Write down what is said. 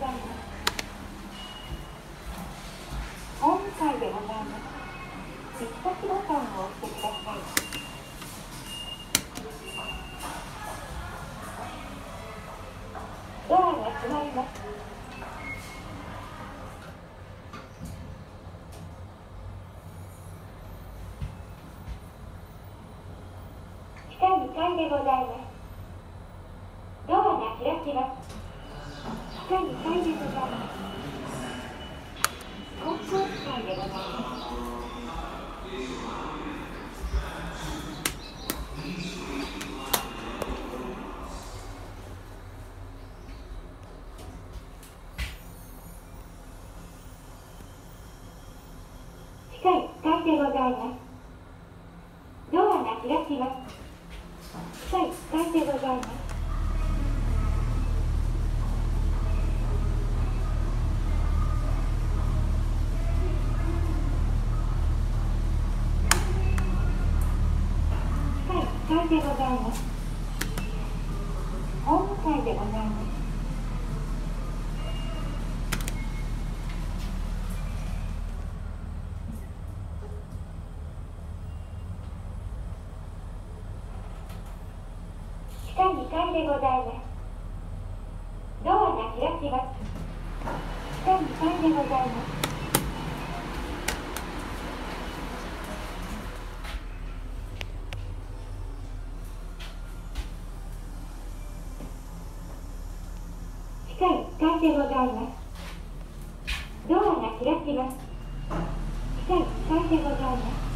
ございますホーム階でございます行き先ボタンを押してくださいドアが閉まります地下2階でございますドアが開きます地下2階でございますコンコース階でございます地下1階でございますドアが開きます地下1階でございます。階でございますホーム階でございます地下2階でございますドアが開きます地下2階でございます。地下1階でございます。ドアが開きます。地下1階でございます。